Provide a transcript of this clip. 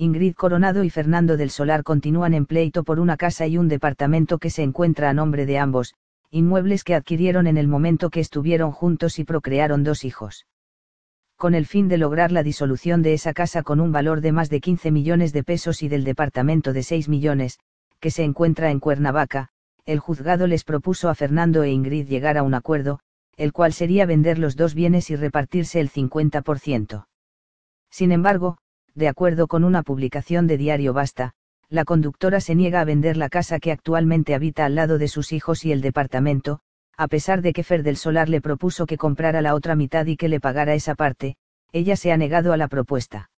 Ingrid Coronado y Fernando del Solar continúan en pleito por una casa y un departamento que se encuentra a nombre de ambos, inmuebles que adquirieron en el momento que estuvieron juntos y procrearon dos hijos. Con el fin de lograr la disolución de esa casa con un valor de más de 15 millones de pesos y del departamento de 6 millones, que se encuentra en Cuernavaca, el juzgado les propuso a Fernando e Ingrid llegar a un acuerdo, el cual sería vender los dos bienes y repartirse el 50%. Sin embargo, de acuerdo con una publicación de Diario Basta, la conductora se niega a vender la casa que actualmente habita al lado de sus hijos y el departamento, a pesar de que Fer del Solar le propuso que comprara la otra mitad y que le pagara esa parte, ella se ha negado a la propuesta.